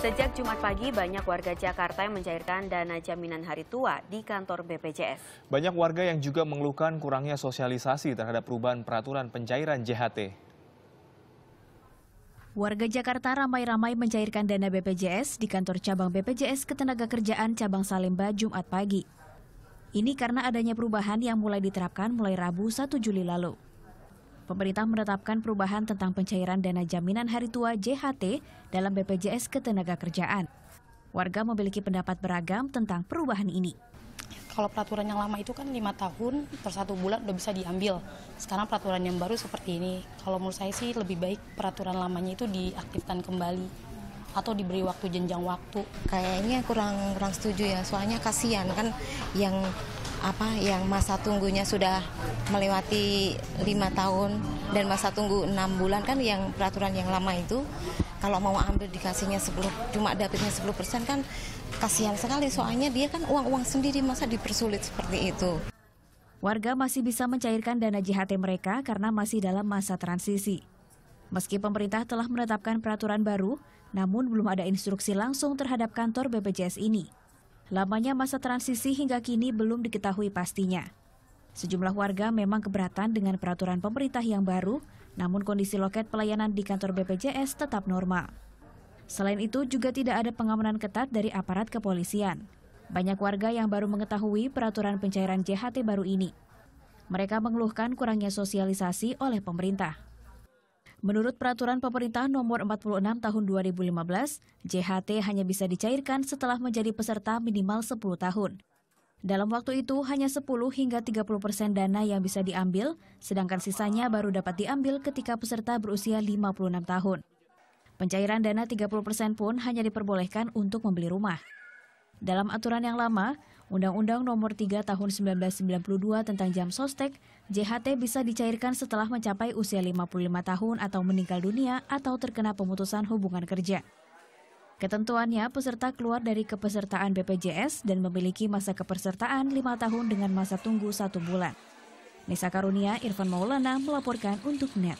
Sejak Jumat pagi, banyak warga Jakarta yang mencairkan dana jaminan hari tua di kantor BPJS. Banyak warga yang juga mengeluhkan kurangnya sosialisasi terhadap perubahan peraturan pencairan JHT. Warga Jakarta ramai-ramai mencairkan dana BPJS di kantor cabang BPJS Ketenagakerjaan Cabang Salemba Jumat pagi. Ini karena adanya perubahan yang mulai diterapkan mulai Rabu 1 Juli lalu pemerintah menetapkan perubahan tentang pencairan dana jaminan hari tua JHT dalam BPJS Ketenagakerjaan. Warga memiliki pendapat beragam tentang perubahan ini. Kalau peraturan yang lama itu kan lima tahun per satu bulan udah bisa diambil. Sekarang peraturan yang baru seperti ini. Kalau menurut saya sih lebih baik peraturan lamanya itu diaktifkan kembali atau diberi waktu jenjang waktu. Kayaknya kurang kurang setuju ya, soalnya kasihan kan yang apa yang masa tunggunya sudah melewati lima tahun dan masa tunggu enam bulan kan yang peraturan yang lama itu kalau mau ambil dikasihnya 10 cuma dapatnya 10 persen kan kasihan sekali soalnya dia kan uang-uang sendiri masa dipersulit seperti itu. Warga masih bisa mencairkan dana JHT mereka karena masih dalam masa transisi. Meski pemerintah telah menetapkan peraturan baru, namun belum ada instruksi langsung terhadap kantor BPJS ini. Lamanya masa transisi hingga kini belum diketahui pastinya. Sejumlah warga memang keberatan dengan peraturan pemerintah yang baru, namun kondisi loket pelayanan di kantor BPJS tetap normal. Selain itu juga tidak ada pengamanan ketat dari aparat kepolisian. Banyak warga yang baru mengetahui peraturan pencairan JHT baru ini. Mereka mengeluhkan kurangnya sosialisasi oleh pemerintah. Menurut peraturan pemerintah nomor 46 tahun 2015, JHT hanya bisa dicairkan setelah menjadi peserta minimal 10 tahun. Dalam waktu itu hanya 10 hingga 30 persen dana yang bisa diambil, sedangkan sisanya baru dapat diambil ketika peserta berusia 56 tahun. Pencairan dana 30 persen pun hanya diperbolehkan untuk membeli rumah. Dalam aturan yang lama, Undang-Undang Nomor 3 Tahun 1992 tentang jam sostek, JHT bisa dicairkan setelah mencapai usia 55 tahun atau meninggal dunia atau terkena pemutusan hubungan kerja. Ketentuannya, peserta keluar dari kepesertaan BPJS dan memiliki masa kepesertaan 5 tahun dengan masa tunggu satu bulan. Nisa Karunia, Irfan Maulana melaporkan untuk NET.